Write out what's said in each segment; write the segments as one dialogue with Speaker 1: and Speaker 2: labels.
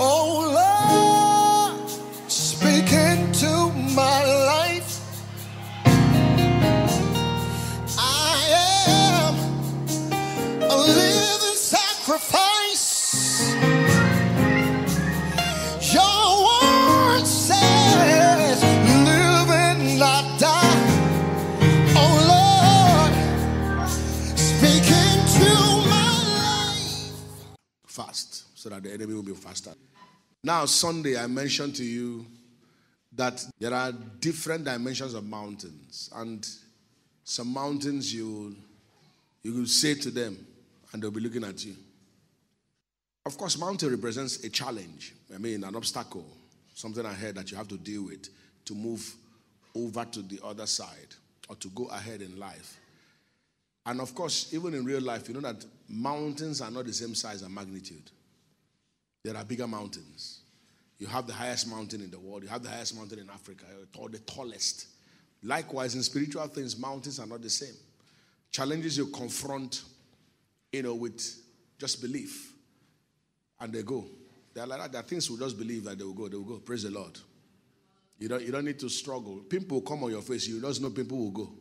Speaker 1: Oh
Speaker 2: so that the enemy will be faster. Now, Sunday, I mentioned to you that there are different dimensions of mountains, and some mountains you you will say to them, and they'll be looking at you. Of course, mountain represents a challenge. I mean, an obstacle, something ahead that you have to deal with to move over to the other side or to go ahead in life. And of course, even in real life, you know that mountains are not the same size and magnitude. There are bigger mountains. You have the highest mountain in the world, you have the highest mountain in Africa, or the tallest. Likewise, in spiritual things, mountains are not the same. Challenges you confront, you know, with just belief, and they go. There are, like that. There are things we just believe that they will go. They will go. Praise the Lord. You don't, you don't need to struggle. People come on your face. You just know people will go.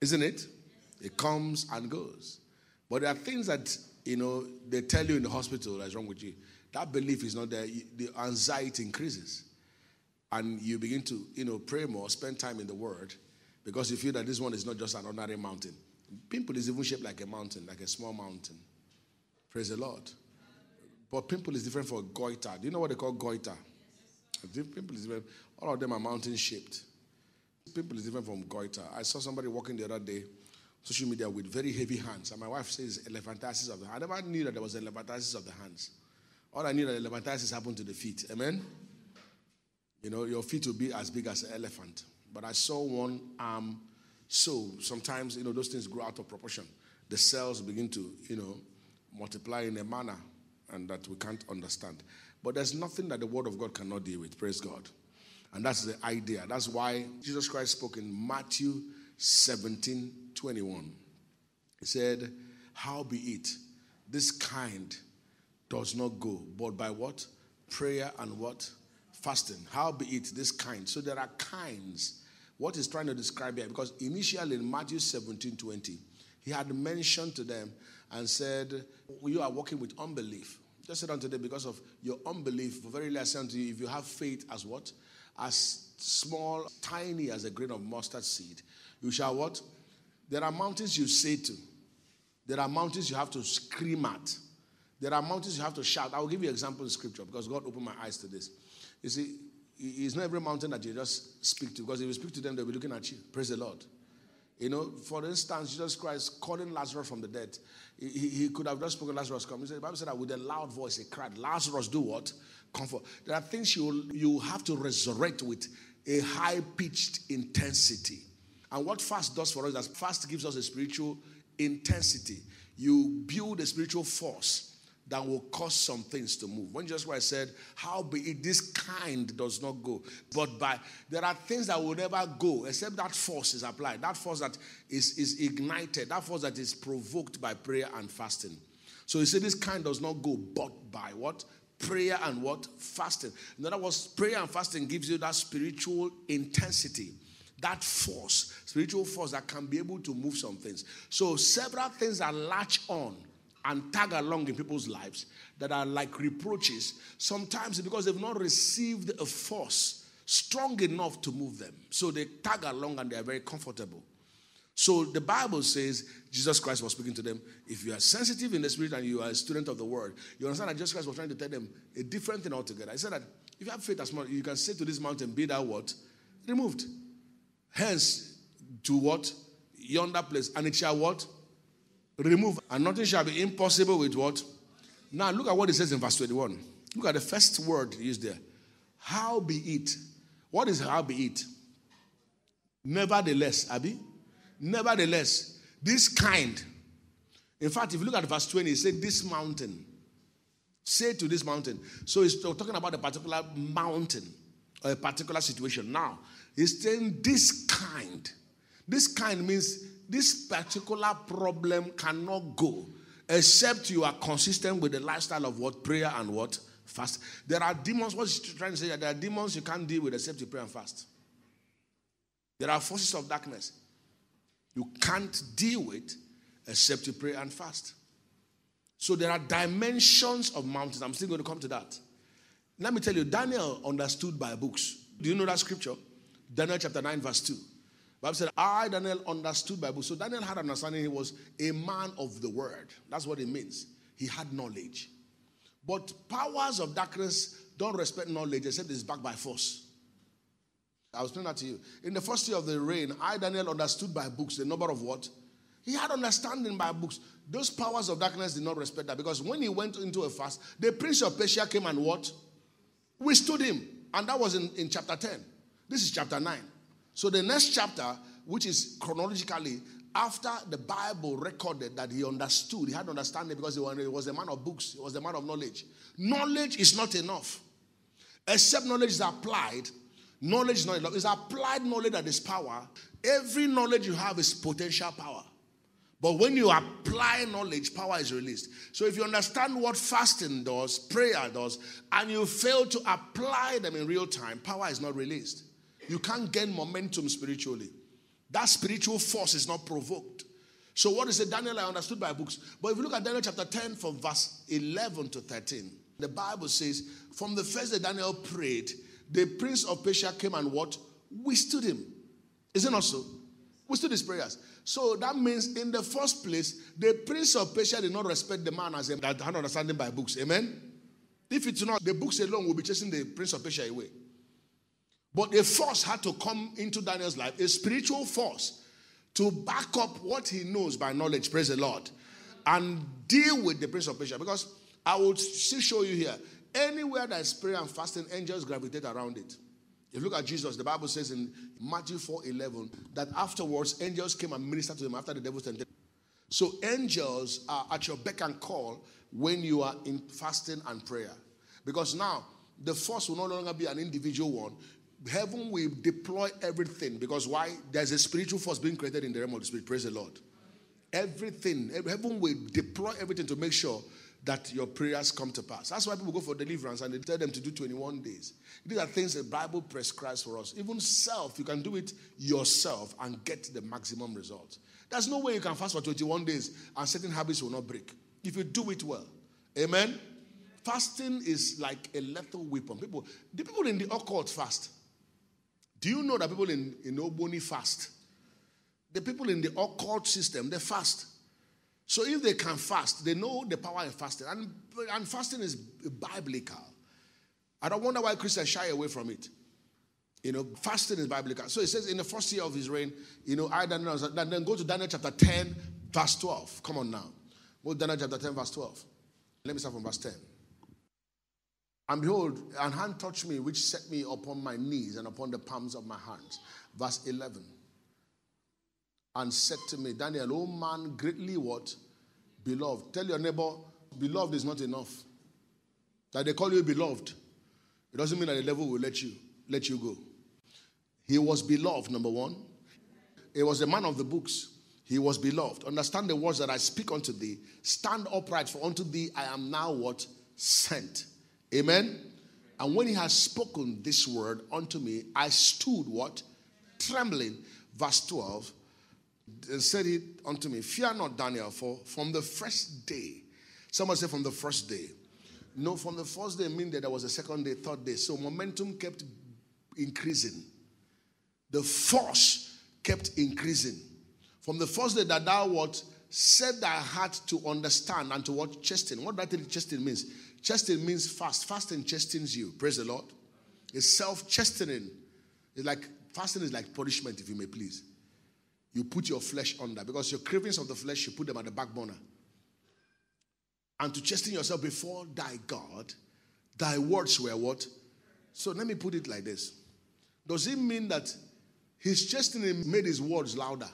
Speaker 2: Isn't it? It comes and goes. But there are things that, you know, they tell you in the hospital that's wrong with you. That belief is not there. The anxiety increases. And you begin to, you know, pray more, spend time in the Word, because you feel that this one is not just an ordinary mountain. Pimple is even shaped like a mountain, like a small mountain. Praise the Lord. But pimple is different for goiter. Do you know what they call goiter? Pimple is different. All of them are mountain shaped. Pimple is different from goiter. I saw somebody walking the other day, social media, with very heavy hands. And my wife says elephantiasis of the hand. I never knew that there was elephantiasis of the hands. All I knew that elephantiasis happened to the feet. Amen? You know, your feet will be as big as an elephant. But I saw one arm so sometimes, you know, those things grow out of proportion. The cells begin to, you know, multiply in a manner and that we can't understand. But there's nothing that the Word of God cannot deal with. Praise God. And that's the idea. That's why Jesus Christ spoke in Matthew 17 21. He said, How be it? This kind does not go, but by what? Prayer and what? Fasting. How be it? This kind. So there are kinds. What he's trying to describe here, because initially in Matthew 17 20, he had mentioned to them and said, You are working with unbelief. Just said unto them, because of your unbelief, for very last unto you, if you have faith as what? As small, tiny as a grain of mustard seed, you shall what? There are mountains you say to. There are mountains you have to scream at. There are mountains you have to shout. I will give you an example in scripture because God opened my eyes to this. You see, it's not every mountain that you just speak to because if you speak to them, they'll be looking at you. Praise the Lord. You know, for instance, Jesus Christ calling Lazarus from the dead. He, he- could have just spoken, Lazarus, come. He said, the Bible said that with a loud voice, he cried, Lazarus, do what? Comfort. There are things you, you have to resurrect with a high pitched intensity. And what fast does for us is fast gives us a spiritual intensity. You build a spiritual force that will cause some things to move. When Jesus Christ said, How be it this kind does not go, but by there are things that will never go except that force is applied, that force that is, is ignited, that force that is provoked by prayer and fasting. So he said, This kind does not go, but by what? Prayer and what? Fasting. In other words, prayer and fasting gives you that spiritual intensity that force, spiritual force that can be able to move some things. So several things that latch on and tag along in people's lives that are like reproaches, sometimes because they've not received a force strong enough to move them. So they tag along and they are very comfortable. So the Bible says Jesus Christ was speaking to them. If you are sensitive in the spirit and you are a student of the word, you understand that Jesus Christ was trying to tell them a different thing altogether. He said that if you have faith as much, you can say to this mountain, be thou what? Removed. Hence, to what? Yonder place. And it shall what? Remove. And nothing shall be impossible with what? Now look at what it says in verse 21. Look at the first word used there. How be it? What is how be it? Nevertheless, Abby. Nevertheless, this kind. In fact, if you look at verse 20, it said, This mountain. Say to this mountain. So it's talking about a particular mountain or a particular situation. Now, he's saying this kind. This kind means this particular problem cannot go except you are consistent with the lifestyle of what prayer and what Fast. There are demons. What's he trying to say? There are demons you can't deal with except you pray and fast. There are forces of darkness you can't deal with except you pray and fast. So there are dimensions of mountains. I'm still going to come to that. Let me tell you, Daniel understood by books. Do you know that scripture? Daniel chapter 9, verse 2. Bible said, I, Daniel, understood by books. So Daniel had understanding. He was a man of the word. That's what it means. He had knowledge. But powers of darkness don't respect knowledge except it's backed by force. I was explain that to you. In the first year of the reign, I, Daniel, understood by books the number of what? He had understanding by books. Those powers of darkness did not respect that because when he went into a fast, the prince of Persia came and what? Withstood him. And that was in, in chapter 10. This is chapter 9. So the next chapter, which is chronologically after the Bible recorded that he understood, he had understanding because he was a man of books, he was a man of knowledge. Knowledge is not enough. Except knowledge is applied, knowledge is not enough. It's applied knowledge that is power. Every knowledge you have is potential power. But when you apply knowledge, power is released. So if you understand what fasting does, prayer does, and you fail to apply them in real time, power is not released. You can't gain momentum spiritually. That spiritual force is not provoked. So what is it? Daniel, I understood by books. But if you look at Daniel chapter 10 from verse 11 to 13, the Bible says, from the first day Daniel prayed, the prince of Persia came and what? Withstood him. Is it not so? Withstood his prayers. So that means, in the first place, the prince of Persia did not respect the man as a that had understanding by books. Amen. If it's not, the books alone will be chasing the prince of Persia away. But a force had to come into Daniel's life, a spiritual force, to back up what he knows by knowledge. Praise the Lord, and deal with the prince of Persia. Because I will still show you here. Anywhere that is prayer and fasting, angels gravitate around it. If you look at Jesus, the Bible says in Matthew 4 11 that afterwards angels came and ministered to him after the devil's temptation. So angels are at your beck and call when you are in fasting and prayer. Because now the force will no longer be an individual one. Heaven will deploy everything because why? There's a spiritual force being created in the realm of the spirit. Praise the Lord. Everything, heaven will deploy everything to make sure that your prayers come to pass. That's why people go for deliverance and they tell them to do 21 days. These are things the Bible prescribes for us. Even self, you can do it yourself and get the maximum result. There's no way you can fast for 21 days and certain habits will not break if you do it well. Amen. Fasting is like a lethal weapon. People, the people in the occult fast. Do you know that people in, in Ogboni fast? The people in the occult system, they fast. So if they can fast, they know the power in fasting. And, and fasting is biblical. I don't wonder why Christians shy away from it. You know, fasting is biblical. So it says in the first year of his reign, you know, I Daniel, then go to Daniel chapter 10, verse 12. Come on now. Go to Daniel chapter 10, verse 12. Let me start from verse 10. And behold, an hand touched me, which set me upon my knees and upon the palms of my hands. Verse 11 and said to me, Daniel, oh man, greatly what? Beloved. Tell your neighbor, beloved is not enough. That they call you beloved. It doesn't mean that the devil will let you let you go. He was beloved, number one. He was a man of the books. He was beloved. Understand the words that I speak unto thee. Stand upright, for unto thee I am now what? Sent. Amen. And when he has spoken this word unto me, I stood what? Trembling. Verse 12 and said it unto me, Fear not, Daniel, for from the first day, someone said from the first day. No, from the first day mean that there was a second day, third day. So momentum kept increasing. The force kept increasing. From the first day that thou what said thy heart to understand and to what chesting. What that chesting means? Chesting means fast. Fasting chastens you. Praise the Lord. It's self-chastening. It's like fasting is like punishment, if you may please you put your flesh under because your cravings of the flesh, you put them at the back burner. And to chasten yourself before thy God, thy words were what? So let me put it like this. Does it mean that his chastening made his words louder?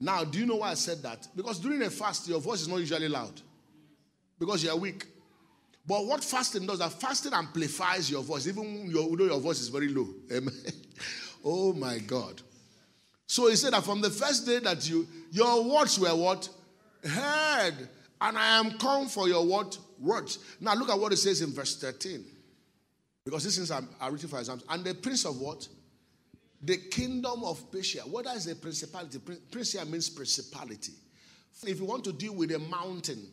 Speaker 2: Now, do you know why I said that? Because during a fast, your voice is not usually loud because you are weak. But what fasting does, that fasting amplifies your voice, even though your voice is very low. Amen. oh my God. So he said that from the first day that you, your words were what? Heard And I am come for your what? Words. Now look at what it says in verse 13. Because these things are, are written for exams. And the prince of what? The kingdom of Persia. What is a principality? Persia means principality. If you want to deal with a mountain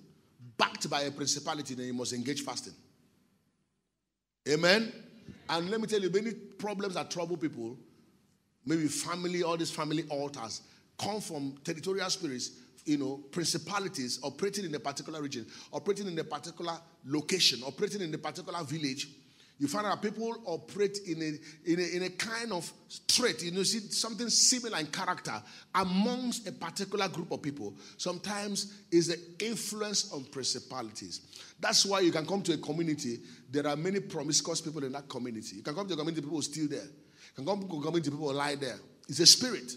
Speaker 2: backed by a principality, then you must engage fasting. Amen. And let me tell you, many problems that trouble people, maybe family, all these family altars, come from territorial spirits, you know, principalities operating in a particular region, operating in a particular location, operating in a particular village you find out people operate in a, in a, in a kind of trait, you know, see something similar in character amongst a particular group of people. Sometimes is the influence of principalities. That's why you can come to a community, there are many promiscuous people in that community. You can come to a community, people still there. You can come to a community, people lie there. It's a spirit.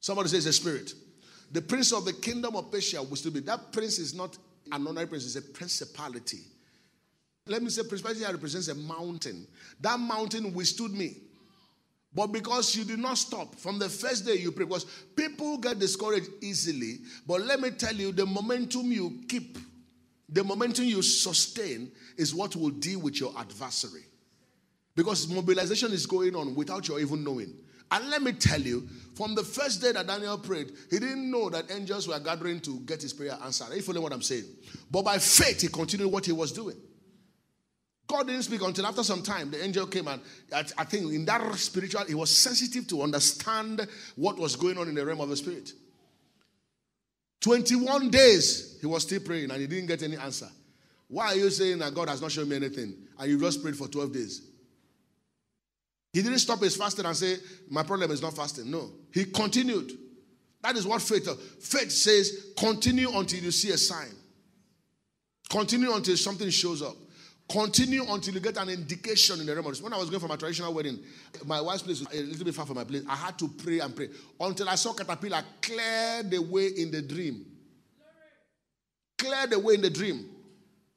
Speaker 2: Somebody says a spirit. The prince of the kingdom of Persia will still be. That prince is not an honorary prince, it's a principality. Let me say, principality represents a mountain. That mountain withstood me. But because you did not stop from the first day you pray, because people get discouraged easily. But let me tell you, the momentum you keep, the momentum you sustain is what will deal with your adversary. Because mobilization is going on without your even knowing. And let me tell you, from the first day that Daniel prayed, he didn't know that angels were gathering to get his prayer answered. Are you following what I'm saying? But by faith, he continued what he was doing. God didn't speak until after some time. The angel came and I, think in that spiritual, he was sensitive to understand what was going on in the realm of the spirit. 21 days he was still praying and he didn't get any answer. Why are you saying that God has not shown me anything and you just prayed for 12 days? He didn't stop his fasting and say, My problem is not fasting. No. He continued. That is what faith Faith says, continue until you see a sign. Continue until something shows up. Continue until you get an indication in the realm of When I was going for my traditional wedding, my wife's place was a little bit far from my place. I had to pray and pray until I saw caterpillar clear the way in the dream. Clear the way in the dream.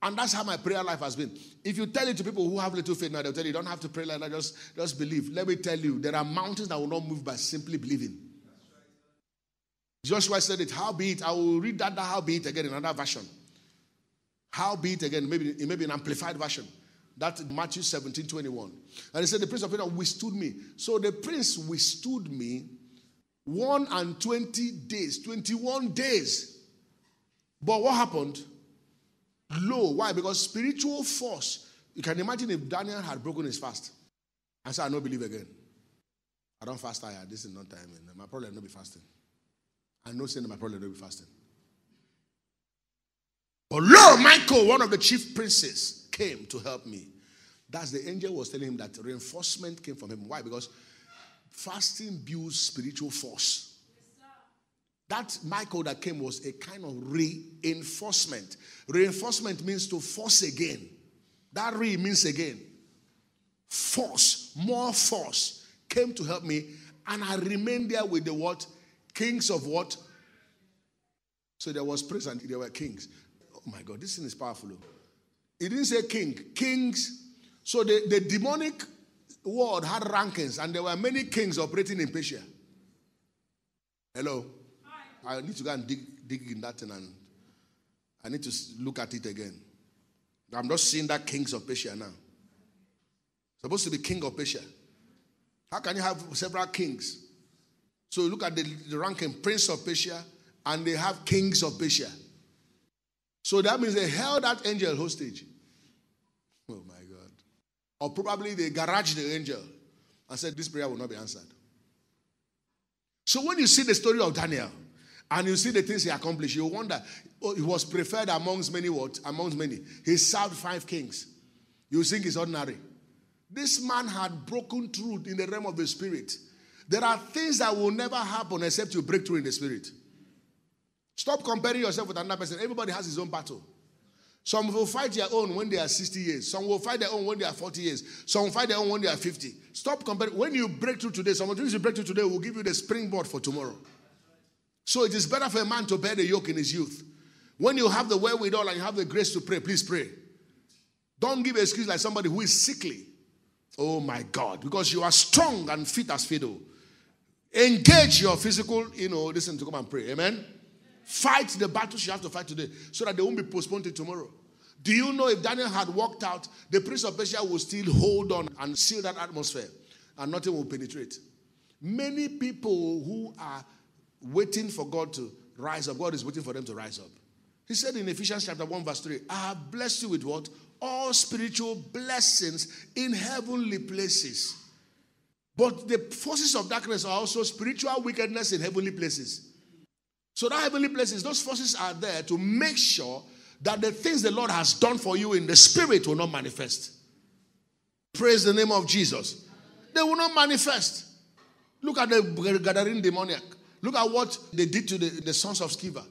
Speaker 2: And that's how my prayer life has been. If you tell it to people who have little faith now, they'll tell you, you don't have to pray like that, just, just believe. Let me tell you, there are mountains that will not move by simply believing. Joshua said it, how be it. I will read that, that how be it again in another version. How be it again? Maybe it may be an amplified version. That Matthew 17, 21. And he said, The prince of Peter withstood me. So the prince withstood me one and 20 days, 21 days. But what happened? Low. Why? Because spiritual force. You can imagine if Daniel had broken his fast and said, I don't believe again. I don't fast tired. This is not time. My problem not be fasting. I know saying my problem not be fasting. But lo, Michael, one of the chief princes, came to help me. That's the angel was telling him that reinforcement came from him. Why? Because fasting builds spiritual force. That Michael that came was a kind of reinforcement. Reinforcement means to force again. That re means again. Force, more force came to help me, and I remained there with the what? Kings of what? So there was prince and there were kings. Oh my God, this thing is powerful. Oh. He didn't say king, kings. So the, the demonic world had rankings, and there were many kings operating in Persia. Hello? Hi. I need to go and dig, dig in that thing and I need to look at it again. I'm not seeing that kings of Persia now. Supposed to be king of Persia. How can you have several kings? So look at the, the ranking prince of Persia, and they have kings of Persia. So that means they held that angel hostage. Oh my God. Or probably they garaged the angel and said, This prayer will not be answered. So when you see the story of Daniel and you see the things he accomplished, you wonder, oh, he was preferred amongst many what? Amongst many. He served five kings. You think it's ordinary. This man had broken through in the realm of the spirit. There are things that will never happen except you break through in the spirit. Stop comparing yourself with another person. Everybody has his own battle. Some will fight their own when they are 60 years. Some will fight their own when they are 40 years. Some will fight their own when they are 50. Stop comparing. When you break through today, some of you break through today will give you the springboard for tomorrow. So it is better for a man to bear the yoke in his youth. When you have the wherewithal and you have the grace to pray, please pray. Don't give an excuse like somebody who is sickly. Oh my God, because you are strong and fit as fiddle. Engage your physical, you know, listen to come and pray. Amen. Fight the battles you have to fight today so that they won't be postponed to tomorrow. Do you know if Daniel had walked out, the prince of Persia will still hold on and seal that atmosphere and nothing will penetrate? Many people who are waiting for God to rise up, God is waiting for them to rise up. He said in Ephesians chapter 1, verse 3, I have blessed you with what? All spiritual blessings in heavenly places. But the forces of darkness are also spiritual wickedness in heavenly places. So that heavenly places, those forces are there to make sure that the things the Lord has done for you in the spirit will not manifest. Praise the name of Jesus. They will not manifest. Look at the gathering demoniac. Look at what they did to the, the sons of Sceva.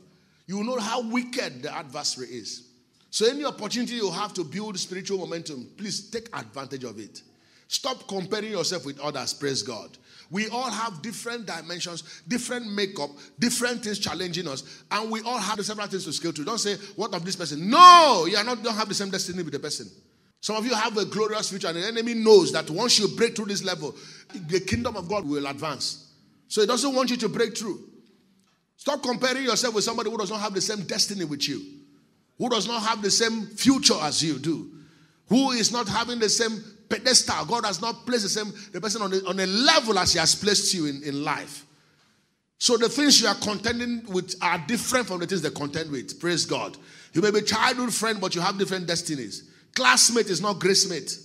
Speaker 2: You know how wicked the adversary is. So, any opportunity you have to build spiritual momentum, please take advantage of it. Stop comparing yourself with others. Praise God. We all have different dimensions, different makeup, different things challenging us, and we all have several things to scale to. Don't say, What of this person? No, you are not, don't have the same destiny with the person. Some of you have a glorious future, and the enemy knows that once you break through this level, the kingdom of God will advance. So he doesn't want you to break through. Stop comparing yourself with somebody who does not have the same destiny with you, who does not have the same future as you do, who is not having the same pedestal. God has not placed the same the person on a, on a level as He has placed you in, in life. So the things you are contending with are different from the things they contend with. Praise God. You may be childhood friend, but you have different destinies. Classmate is not grace mate.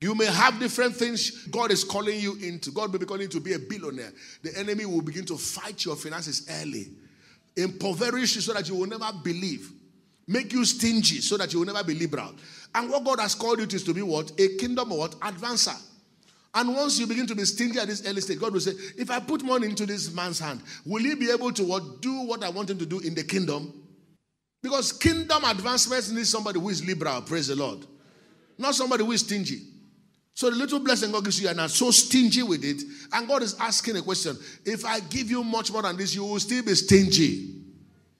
Speaker 2: You may have different things God is calling you into. God may be calling you to be a billionaire. The enemy will begin to fight your finances early, impoverish you so that you will never believe, make you stingy so that you will never be liberal. And what God has called you to is to be what? A kingdom what? Advancer. And once you begin to be stingy at this early stage, God will say, if I put money into this man's hand, will he be able to what, do what I want him to do in the kingdom? Because kingdom advancements need somebody who is liberal, praise the Lord. Not somebody who is stingy. So the little blessing God gives you, and are so stingy with it. And God is asking a question. If I give you much more than this, you will still be stingy.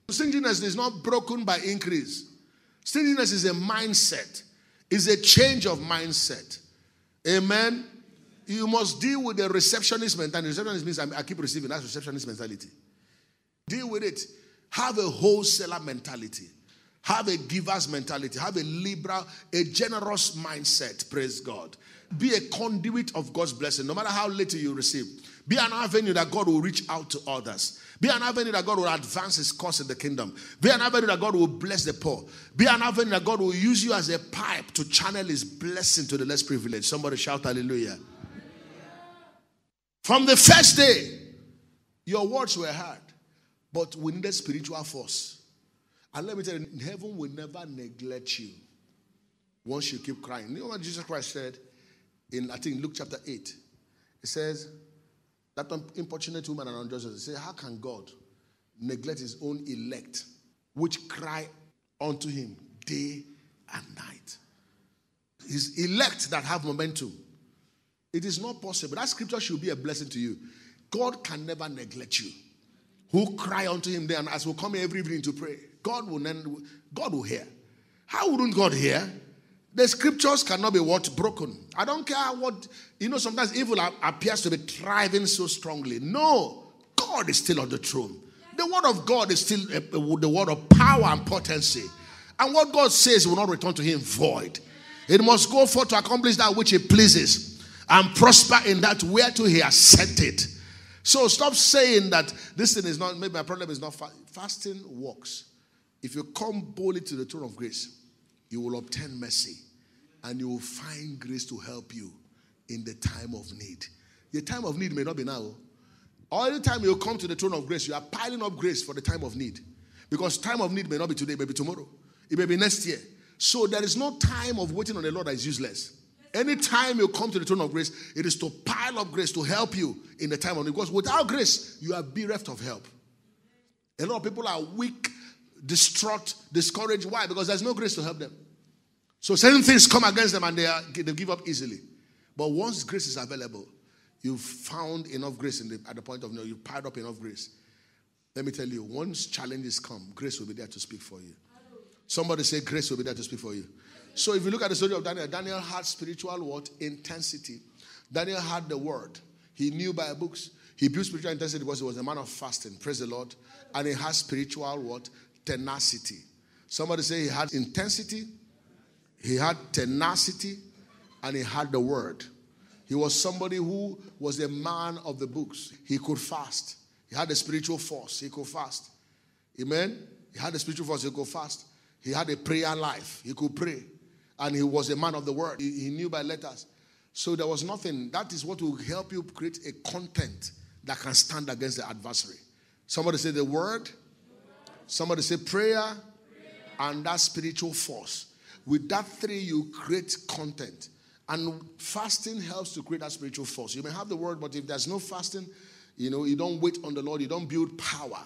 Speaker 2: Stinginess is not broken by increase. Stinginess is a mindset, is a change of mindset. Amen. You must deal with the receptionist mentality. Receptionist means I keep receiving. That's receptionist mentality. Deal with it. Have a wholesaler mentality. Have a giver's mentality. Have a liberal, a generous mindset. Praise God. Be a conduit of God's blessing, no matter how little you receive. Be an avenue that God will reach out to others. Be an avenue that God will advance his cause in the kingdom. Be an avenue that God will bless the poor. Be an avenue that God will use you as a pipe to channel his blessing to the less privileged. Somebody shout hallelujah. From the first day, your words were heard, but we needed spiritual force. And let me tell you, heaven will never neglect you once you keep crying. You know what Jesus Christ said in, I think, Luke chapter 8? He says, that importunate woman and unjust, say, How can God neglect his own elect, which cry unto him day and night? His elect that have momentum. It is not possible. That scripture should be a blessing to you. God can never neglect you. Who cry unto him and as will come every evening to pray. God will then God will hear. How wouldn't God hear? The scriptures cannot be what broken. I don't care what you know. Sometimes evil appears to be thriving so strongly. No, God is still on the throne. The word of God is still uh, the word of power and potency, and what God says will not return to Him void. It must go forth to accomplish that which He pleases and prosper in that whereto He has sent it. So stop saying that this thing is not. Maybe my problem is not fa- fasting works. If you come boldly to the throne of grace you will obtain mercy and you will find grace to help you in the time of need. The time of need may not be now. All the time you come to the throne of grace, you are piling up grace for the time of need. Because time of need may not be today, it may be tomorrow. It may be next year. So there is no time of waiting on the Lord that is useless. Anytime you come to the throne of grace, it is to pile up grace to help you in the time of need. Because without grace, you are bereft of help. A lot of people are weak distraught, discouraged. Why? Because there's no grace to help them. So certain things come against them and they, are, they give up easily. But once grace is available, you've found enough grace the, at the point of no, you've piled up enough grace. Let me tell you, once challenges come, grace will be there to speak for you. Somebody say, grace will be there to speak for you. So if you look at the story of Daniel, Daniel had spiritual what? Intensity. Daniel had the word. He knew by books. He built spiritual intensity because he was a man of fasting. Praise the Lord. And he has spiritual what? Tenacity. Somebody say he had intensity, he had tenacity, and he had the word. He was somebody who was a man of the books. He could fast. He had a spiritual force. He could fast. Amen. He had a spiritual force. He could fast. He had a prayer life. He could pray. And he was a man of the word. He, he knew by letters. So there was nothing. That is what will help you create a content that can stand against the adversary. Somebody say the word. Somebody say prayer. And that spiritual force. With that three, you create content. And fasting helps to create that spiritual force. You may have the word, but if there's no fasting, you know, you don't wait on the Lord, you don't build power.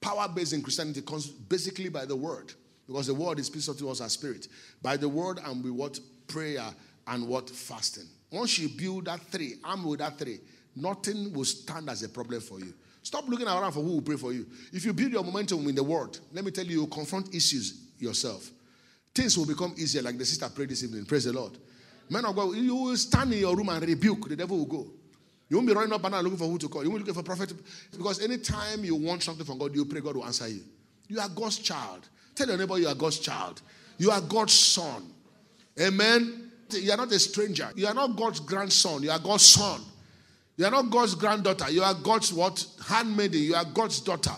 Speaker 2: Power based in Christianity comes basically by the word, because the word is peace to us as spirit. By the word and with what prayer and what fasting. Once you build that three, I'm with that three, nothing will stand as a problem for you. Stop looking around for who will pray for you. If you build your momentum in the word, let me tell you, you confront issues yourself. Things will become easier, like the sister prayed this evening. Praise the Lord. Men of God, you will stand in your room and rebuke, the devil will go. You won't be running up and down looking for who to call. You won't be looking for prophet. Because anytime you want something from God, you pray, God will answer you. You are God's child. Tell your neighbor you are God's child. You are God's son. Amen. You are not a stranger. You are not God's grandson. You are God's son. You are not God's granddaughter. You are God's what? Handmaiden. You are God's daughter.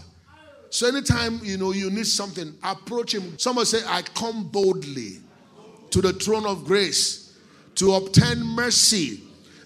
Speaker 2: So anytime you know you need something, approach him. Someone say, I come boldly to the throne of grace to obtain mercy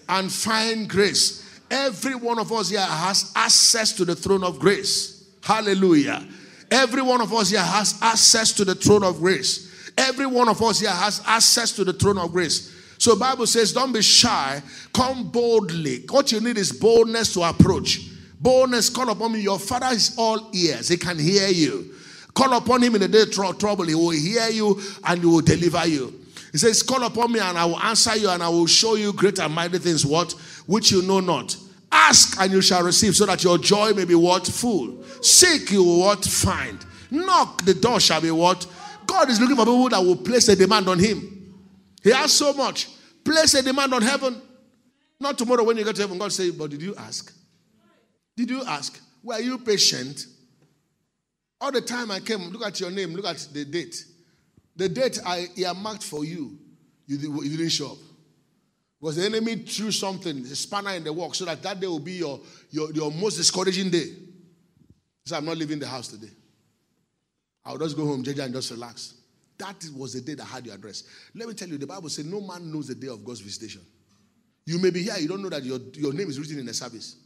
Speaker 2: and find grace. Every one of us here has access to the throne of grace. Hallelujah. Every one of us here has access to the throne of grace. Every one of us here has access to the throne of grace. So Bible says, don't be shy, come boldly. What you need is boldness to approach. Boldness, call upon me. Your father is all ears, he can hear you. Call upon him in the day of trouble, he will hear you and he will deliver you. He says, Call upon me and I will answer you and I will show you great and mighty things, what? Which you know not. Ask and you shall receive, so that your joy may be what? Full. Seek you will what? Find. Knock, the door shall be what? God is looking for people that will place a demand on him. He has so much. Place a demand on heaven. Not tomorrow when you get to heaven, God say, But did you ask? Did you ask? Were you patient? All the time I came, look at your name, look at the date. The date I earmarked for you, you, you didn't show up. Because the enemy threw something, a spanner in the work, so that that day will be your, your, your most discouraging day. So I'm not leaving the house today. I'll just go home, JJ, and just relax. That was the day that had your address. Let me tell you, the Bible says no man knows the day of God's visitation. You may be here, you don't know that your, your name is written in the service.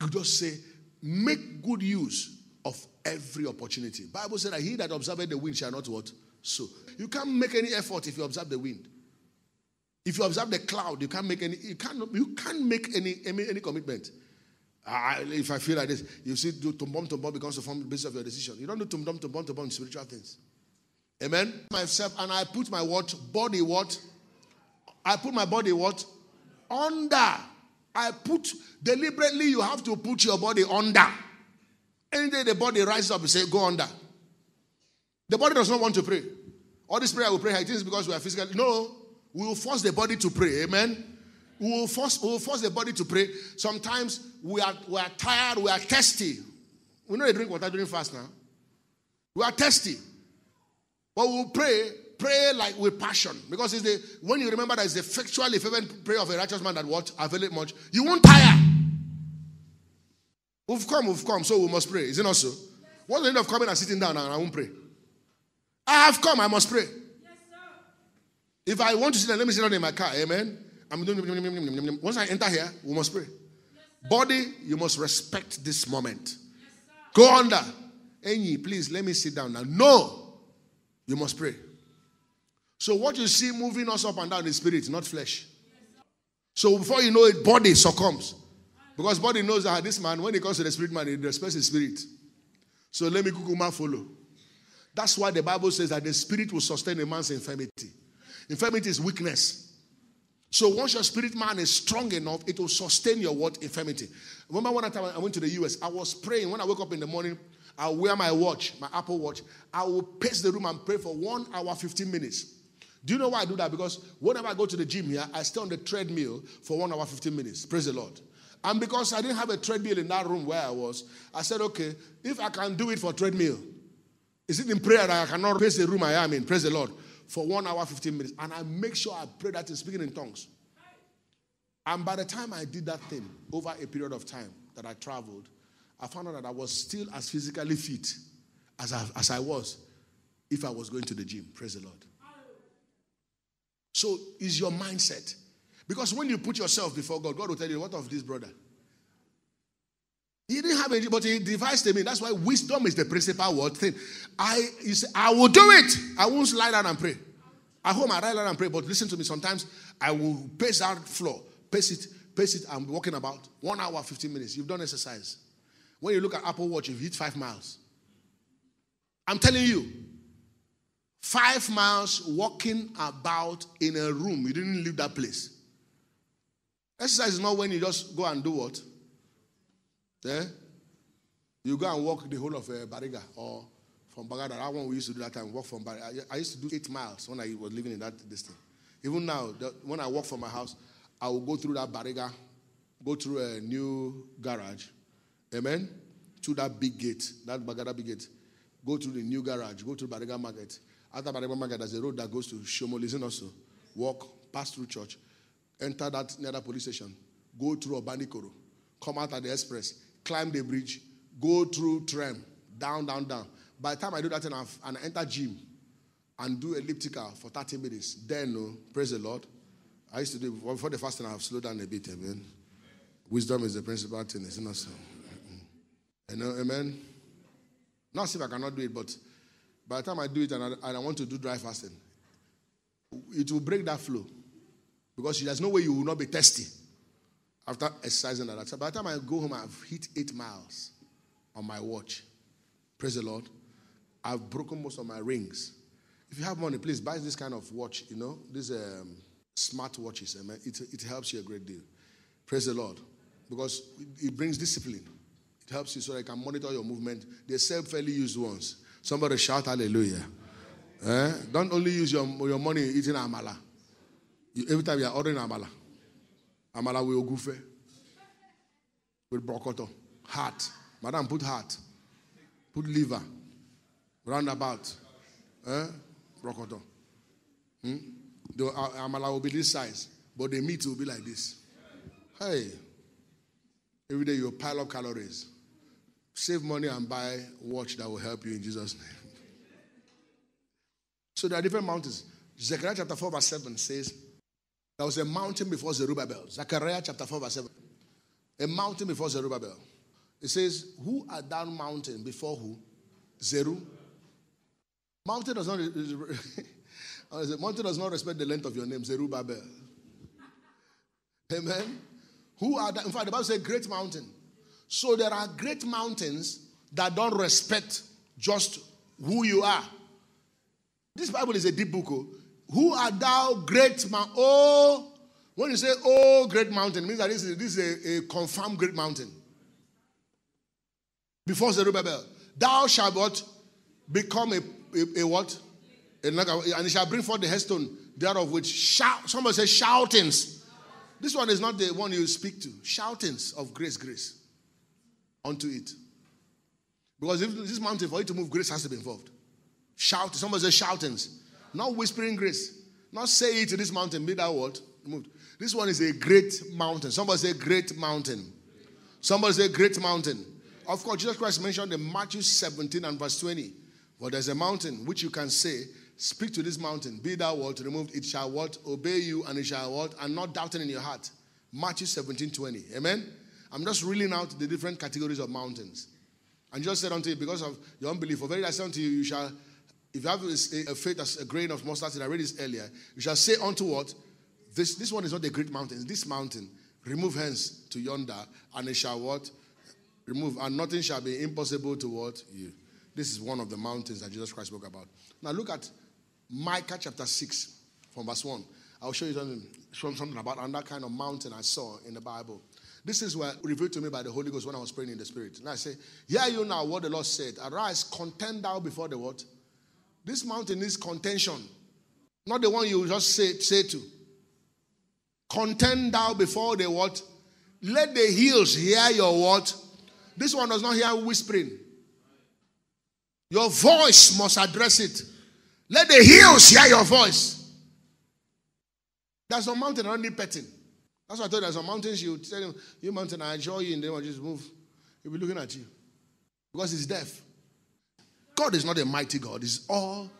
Speaker 2: You just say, make good use of every opportunity. Bible said that he that observed the wind shall not what? So you can't make any effort if you observe the wind. If you observe the cloud, you can't make any. You can't. You can't make any any, any commitment. I, if I feel like this, you see, do tumbum tumbum becomes the form basis of your decision. You don't do tumbum tumbum tumbum in spiritual things. Amen. Myself and I put my what body what. I put my body what under. I put deliberately. You have to put your body under. Any day the body rises up and say, Go under. The body does not want to pray. All this prayer we pray, it is because we are physically. No, we will force the body to pray. Amen. We will force, we will force the body to pray. Sometimes we are, we are tired, we are thirsty. We know they drink water during fast now. We are thirsty. But we will pray, pray like with passion. Because it's the when you remember that it's the effectual fervent prayer of a righteous man that what availeth much, you won't tire. We've come, we've come, so we must pray. Is it not so? What's the end of coming and sitting down and I won't pray? I have come, I must pray. If I want to sit down, let me sit down in my car. Amen. I'm doing. Once I enter here, we must pray. Body, you must respect this moment. Go under. Any, please let me sit down now. No, you must pray. So what you see moving us up and down is spirit, not flesh. So before you know it, body succumbs. Because body knows that this man, when it comes to the spirit man, he respects the spirit. So let me kukuma follow. That's why the Bible says that the spirit will sustain a man's infirmity. Infirmity is weakness. So once your spirit man is strong enough, it will sustain your what? Infirmity. Remember one time I went to the US, I was praying. When I woke up in the morning, I'll wear my watch, my Apple Watch. I will pace the room and pray for one hour, 15 minutes. Do you know why I do that? Because whenever I go to the gym here, I stay on the treadmill for one hour, 15 minutes. Praise the Lord. And because I didn't have a treadmill in that room where I was, I said, okay, if I can do it for treadmill, is it in prayer that I cannot pace the room I am in? Praise the Lord. For one hour, 15 minutes. And I make sure I pray that in speaking in tongues. And by the time I did that thing, over a period of time that I traveled, I found out that I was still as physically fit as I, as I was if I was going to the gym. Praise the Lord. So, is your mindset. Because when you put yourself before God, God will tell you, What of this brother? He didn't have any, but he devised a mean. That's why wisdom is the principal word thing. I, I will do it. I won't lie down and pray. At home, I lie down and pray, but listen to me. Sometimes I will pace that floor, pace it, pace it. I'm walking about one hour, 15 minutes. You've done exercise. When you look at Apple Watch, you've hit five miles. I'm telling you, five miles walking about in a room. You didn't leave that place. Exercise is not when you just go and do what? Yeah? You go and walk the whole of uh, Bariga or from Gbagada. That one we used to do that time, walk from Bariga. I, I used to do eight miles when I was living in that distance. Even now, the, when I walk from my house, I will go through that Bariga, go through a new garage. Amen? To that big gate, that Gbagada big gate. Go to the new garage, go to Bariga Market. After Bariga Market, there's a road that goes to Shomolizin also. Walk, pass through church, enter that near the police station, go through Obanikoro, come out at the express, climb the bridge, go through tram, down, down, down. By the time I do that and I, and I enter gym and do elliptical for 30 minutes, then, no, praise the Lord. I used to do before the fasting, I've slowed down a bit, amen. Wisdom is the principal thing, isn't it so? Know, amen. Not if I cannot do it, but by the time I do it and I, and I want to do dry fasting, it will break that flow. Because there's no way you will not be thirsty after exercising that. So by the time I go home, I've hit eight miles on my watch. Praise the Lord. I've broken most of my rings. If you have money, please buy this kind of watch, you know, these um, smart watches. Amen. It, it helps you a great deal. Praise the Lord. Because it brings discipline. It helps you so you can monitor your movement. They sell fairly used ones. Somebody shout hallelujah. Eh? Don't only use your, your money eating amala. You, every time you are ordering amala, amala will goofe with brocoto, heart. Madam, put heart, put liver, roundabout, eh? brocoto. Hmm? The uh, amala will be this size, but the meat will be like this. Hey, every day you pile up calories. Save money and buy watch that will help you in Jesus' name. So there are different mountains. Zechariah chapter 4, verse 7 says, There was a mountain before Zerubbabel. Zechariah chapter 4, verse 7. A mountain before Zerubbabel. It says, Who are down mountain before who? Zeru. Mountain does not mountain does not respect the length of your name, Zerubbabel. Amen. Who are that? In fact, the Bible says great mountain. So there are great mountains that don't respect just who you are. This Bible is a deep book. oh. Who are thou great mountain? Oh, when you say oh great mountain, means that this is, this is a, a confirmed great mountain. Before Zerubbabel, thou shalt what? Become a, a, a what? And it shall bring forth the headstone thereof which shout. Somebody say shoutings. This one is not the one you speak to. Shoutings of grace, grace unto it. Because if this mountain for it to move, grace has to be involved. Shout. Somebody say shoutings. Not whispering grace. Not say it to this mountain, be that word moved. This one is a great mountain. Somebody say great mountain. Somebody say great mountain. Of course, Jesus Christ mentioned in Matthew 17 and verse 20. For there's a mountain which you can say, Speak to this mountain, be thou what removed, it shall what? Obey you, and it shall what? And not doubting in your heart. Matthew 17, 20. Amen. I'm just reeling out the different categories of mountains. And just said unto you, because of your unbelief, for very I say unto you, you shall, if you have a a faith as a grain of mustard seed, I read this earlier, you shall say unto what? This, this one is not a great mountain. This mountain, remove hence to yonder, and it shall what? Remove, and nothing shall be impossible to what? You. This is one of the mountains that Jesus Christ spoke about. Now look at Micah chapter 6 from verse 1. I'll show you something, show something about another kind of mountain I saw in the Bible. This is what revealed to me by the Holy Ghost when I was praying in the Spirit. And I say, Hear you now what the Lord said. Arise, contend thou before the what? This mountain is contention. Not the one you just say, say to. Contend thou before the what? Let the hills hear your what? This one does not hear whispering. Your voice must address it. Let the hills hear your voice. There's a mountain need petting. That's why I told you there's some mountains you tell him, you mountain, I enjoy you, and they will just move. He'll be looking at you. Because he's deaf. God is not a mighty God, he's all,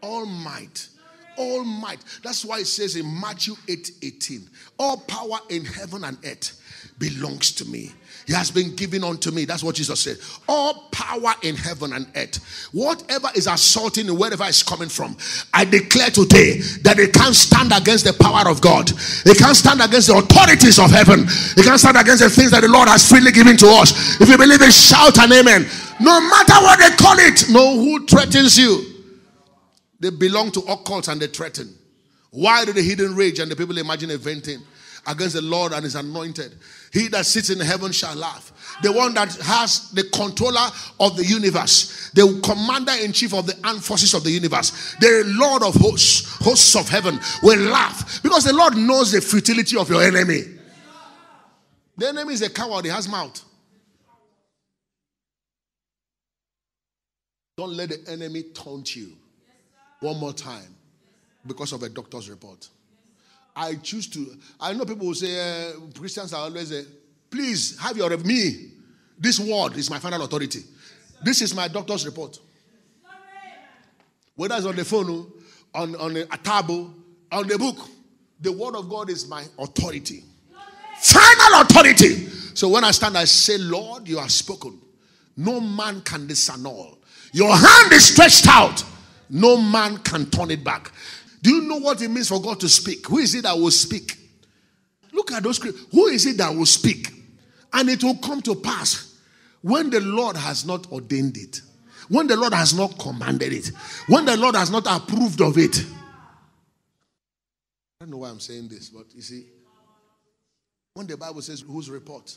Speaker 2: all might. All might. That's why it says in Matthew 8 18, all power in heaven and earth belongs to me. He has been given unto me. That's what Jesus said. All power in heaven and earth. Whatever is assaulting wherever it's coming from, I declare today that it can't stand against the power of God. It can't stand against the authorities of heaven. It can't stand against the things that the Lord has freely given to us. If you believe it, shout an amen. No matter what they call it, no who threatens you. They belong to occults and they threaten. Why do the hidden rage and the people imagine a vain thing against the Lord and his anointed? He that sits in heaven shall laugh. The one that has the controller of the universe, the commander in chief of the armed forces of the universe, the Lord of hosts, hosts of heaven, will laugh because the Lord knows the futility of your enemy. The enemy is a coward, he has mouth. Don't let the enemy taunt you one more time because of a doctor's report. I choose to. I know people will say uh, Christians are always say, please have your me. This word is my final authority. This is my doctor's report. Whether it's on the phone, on, on a table, on the book, the word of God is my authority. Final authority. So when I stand, I say, Lord, you have spoken. No man can disannul. Your hand is stretched out. No man can turn it back. Do you know what it means for God to speak? Who is it that will speak? Look at those. Who is it that will speak? And it will come to pass when the Lord has not ordained it, when the Lord has not commanded it, when the Lord has not approved of it. I don't know why I'm saying this, but you see, when the Bible says whose report,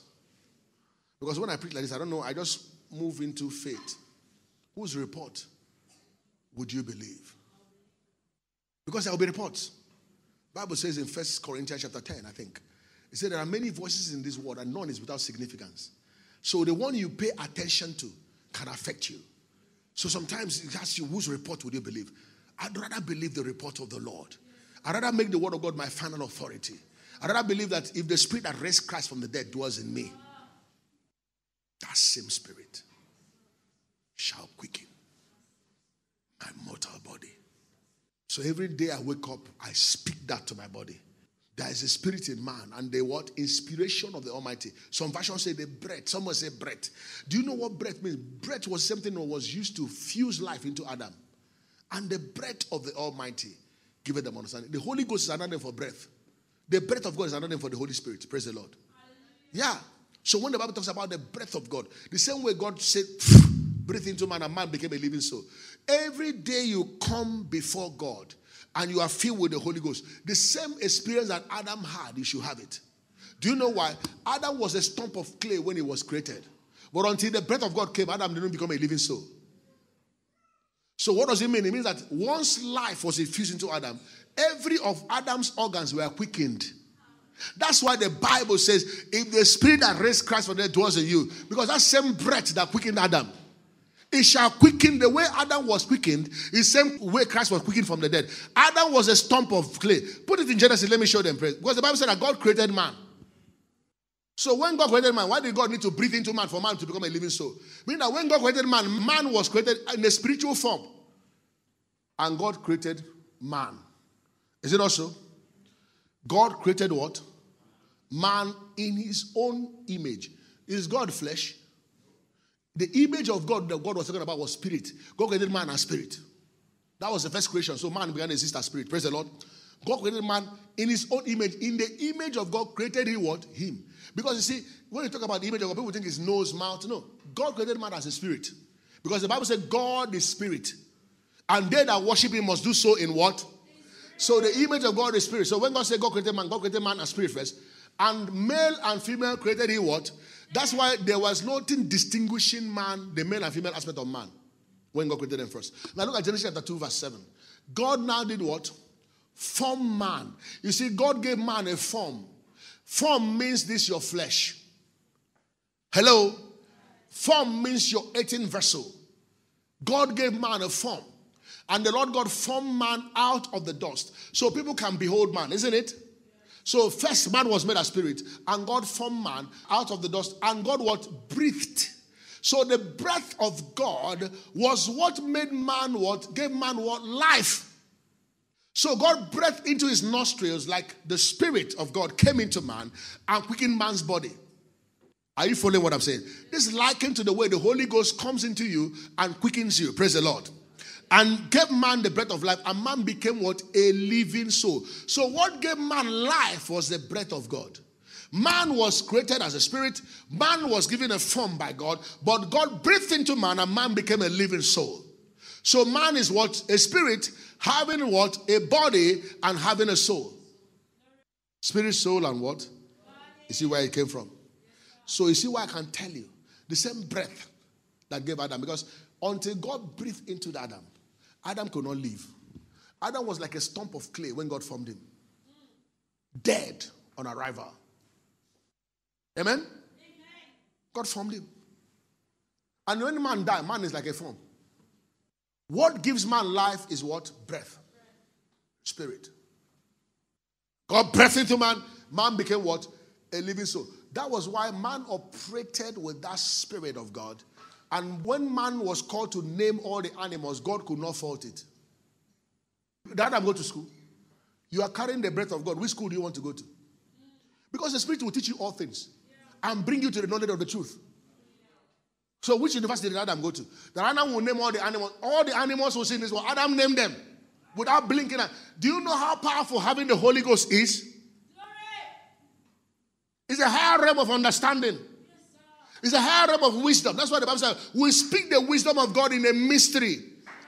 Speaker 2: because when I preach like this, I don't know, I just move into faith. Whose report would you believe? Because there will be reports. Bible says in First Corinthians chapter 10, I think. It said there are many voices in this world and none is without significance. So the one you pay attention to can affect you. So sometimes it asks you, whose report would you believe? I'd rather believe the report of the Lord. I'd rather make the word of God my final authority. I'd rather believe that if the spirit that raised Christ from the dead dwells in me, that same spirit shall quicken my mortal body. So every day I wake up, I speak that to my body. There is a spirit in man, and the what? Inspiration of the Almighty. Some versions say the breath. Some will say breath. Do you know what breath means? Breath was something that was used to fuse life into Adam. And the breath of the Almighty give it them understanding. The Holy Ghost is another name for breath. The breath of God is another name for the Holy Spirit. Praise the Lord. Yeah. So when the Bible talks about the breath of God, the same way God said, breathe into man, and man became a living soul. Every day you come before God and you are filled with the Holy Ghost, the same experience that Adam had, you should have it. Do you know why? Adam was a stump of clay when he was created. But until the breath of God came, Adam didn't become a living soul. So what does it mean? It means that once life was infused into Adam, every of Adam's organs were quickened. That's why the Bible says, if the spirit that raised Christ from the dead dwells in you, because that same breath that quickened Adam, it shall quicken the way Adam was quickened, the same way Christ was quickened from the dead. Adam was a stump of clay. Put it in Genesis, let me show them. Because the Bible said that God created man. So when God created man, why did God need to breathe into man for man to become a living soul? Meaning that when God created man, man was created in a spiritual form. And God created man. Is it also? God created what? Man in his own image. Is God flesh? The image of God that God was talking about was spirit. God created man as spirit. That was the first creation. So man began to exist as spirit. Praise the Lord. God created man in his own image. In the image of God created he what? Him. Because you see, when you talk about the image of God, people think it's nose, mouth. No. God created man as a spirit. Because the Bible said God is spirit. And they that worship him must do so in what? So the image of God is spirit. So when God said God created man, God created man as spirit first. And male and female created he what? That's why there was nothing distinguishing man, the male and female aspect of man, when God created them first. Now look at Genesis chapter 2, verse 7. God now did what? Form man. You see, God gave man a form. Form means this your flesh. Hello? Form means your eating vessel. God gave man a form. And the Lord God formed man out of the dust. So people can behold man, isn't it? So first man was made a spirit, and God formed man out of the dust, and God what breathed. So the breath of God was what made man what gave man what life. So God breathed into his nostrils like the spirit of God came into man and quickened man's body. Are you following what I'm saying? This is likened to the way the Holy Ghost comes into you and quickens you. Praise the Lord and gave man the breath of life, and man became what? A living soul. So, what gave man life was the breath of God. Man was created as a spirit, man was given a form by God, but God breathed into man, and man became a living soul. So, man is what? A spirit having what? A body and having a soul. Spirit, soul, and what? You see where it came from? So, you see why I can tell you the same breath that gave Adam, because until God breathed into Adam, Adam could not live. Adam was like a stump of clay when God formed him, dead on arrival. Amen? Amen? God formed him. And when man dies, man is like a form. What gives man life is what? Breath. Spirit. God breathed into man, man became what? A living soul. That was why man operated with that spirit of God and when man was called to name all the animals, God could not fault it. Dad, I'm going to school. You are carrying the breath of God. Which school do you want to go to? Because the Spirit will teach you all things and bring you to the knowledge of the truth. So, which university did Adam go to? The Adam will name all the animals. All the animals will see this one. Adam named them without blinking. Do you know how powerful having the Holy Ghost is? It's a higher realm of understanding. It's a higher realm of wisdom. That's why the Bible says we speak the wisdom of God in a mystery,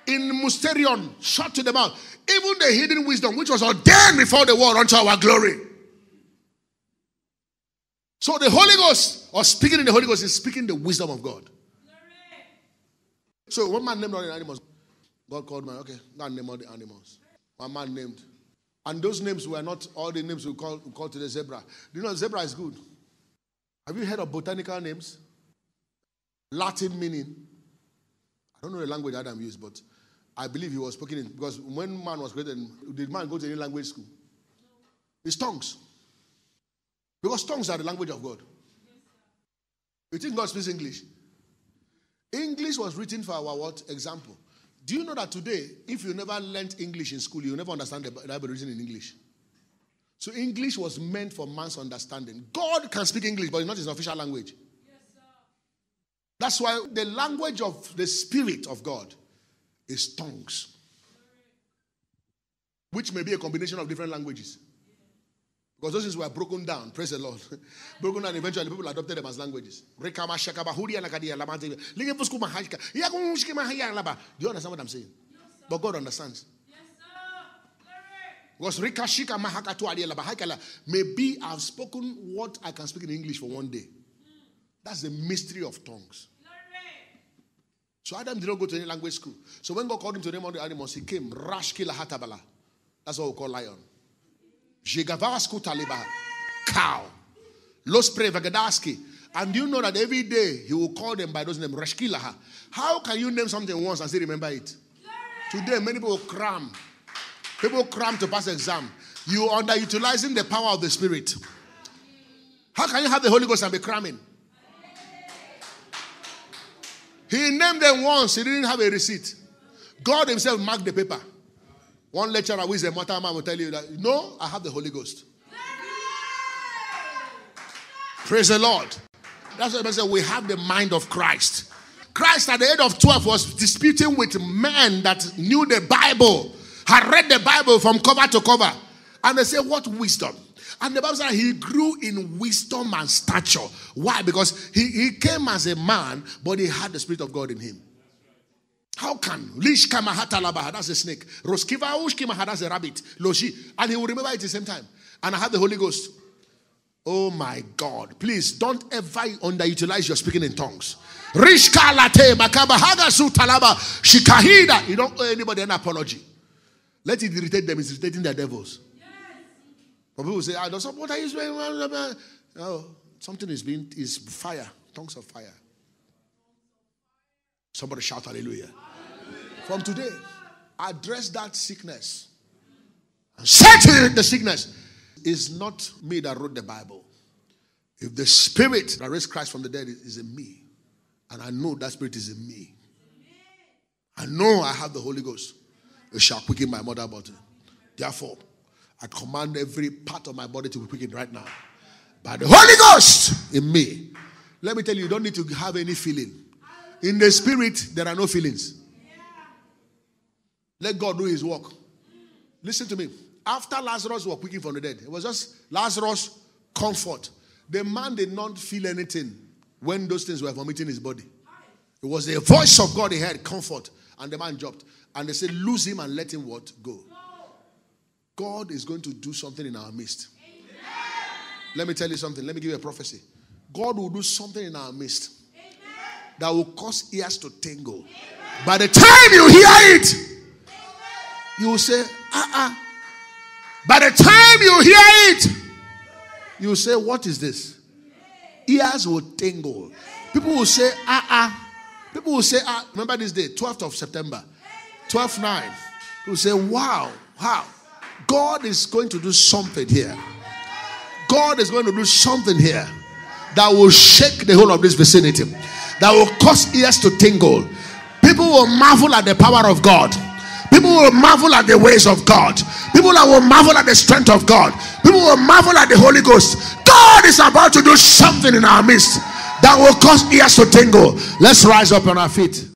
Speaker 2: in mysterion, shut to the mouth. Even the hidden wisdom, which was ordained before the world unto our glory. So the Holy Ghost, or speaking in the Holy Ghost, is speaking the wisdom of God. So one man named all the animals. God called man, okay, God name all the animals. One man named. And those names were not all the names we call, we call to the zebra. Do you know zebra is good? Have you heard of botanical names? Latin meaning. I don't know the language Adam used, but I believe he was speaking in because when man was created, did man go to any language school? It's tongues. Because tongues are the language of God. You think God speaks English? English was written for our what? Example. Do you know that today, if you never learned English in school, you never understand the Bible written in English? So English was meant for man's understanding. God can speak English, but it's not his official language. Yes, That's why the language of the Spirit of God is tongues, which may be a combination of different languages. Because those things were broken down, praise the Lord. broken down, eventually people adopted them as languages. Do you understand what I'm saying? But God understands. Because Rikashika Mahakatu Bahakala. Maybe I've spoken what I can speak in English for one day. That's the mystery of tongues. So Adam did not go to any language school. So when God called him to name all the animals, he came. Rashkila Hatabala. That's what we call lion. Jigavasku Taliba. Cow. Los Prevagadaski. And you know that every day he will call them by those names. Rashkilaha. How can you name something once and still remember it? Today, many people cram. People cram to pass exam. You underutilizing the power of the Spirit. How can you have the Holy Ghost and be cramming? He named them once, he didn't have a receipt. God Himself marked the paper. One lecturer who is a mortal man will tell you that, no, I have the Holy Ghost. Praise the Lord. That's what I said. We have the mind of Christ. Christ at the age of 12 was disputing with men that knew the Bible had read the Bible from cover to cover. And they say, What wisdom? And the Bible says he grew in wisdom and stature. Why? Because he, he came as a man, but he had the Spirit of God in him. How can? Lish Kamahatalabaha, that's a snake. Roskiva Ushkimaha, that's a rabbit. And he will remember it at the same time. And I have the Holy Ghost. Oh my God. Please don't ever underutilize your speaking in tongues. Rishka late makaba hagasu talaba shikahida. You don't owe anybody an apology. Let it irritate them, it's irritating their devils. But people say, I don't support Israel. No, something is being is fire, tongues of fire. Somebody shout hallelujah. hallelujah. From today, address that sickness. And say the sickness, it's not me that wrote the Bible. If the spirit that raised Christ from the dead is in me, and I know that spirit is in me, I know I have the Holy Ghost, it shall quicken my mother body. Therefore, I command every part of my body to be quickened right now. By the Holy Ghost in me. Let me tell you, you don't need to have any feeling. In the spirit, there are no feelings. Let God do his work. Listen to me. After Lazarus was quickened from the dead, it was just Lazarus' comfort. The man did not feel anything when those things were vomiting his body. It was the voice of God he heard, comfort, and the man dropped. And they say, Lose him and let him what? Go. God is going to do something in our midst. Amen. Let me tell you something. Let me give you a prophecy. God will do something in our midst Amen. that will cause ears to tingle. Amen. By the time you hear it, you will say, uh uh-uh. uh By the time you hear it, you will say, What is this? Ears will tingle. People will say, uh uh People will say, ah, remember this day, 12th of September, 12 9. People will say, Wow, how? God is going to do something here. God is going to do something here that will shake the whole of this vicinity, that will cause ears to tingle. People will marvel at the power of God. People will marvel at the ways of God. People will marvel at the strength of God. People will marvel at the Holy Ghost. God is about to do something in our midst that will cause ears to tingle. Let's rise up on our feet.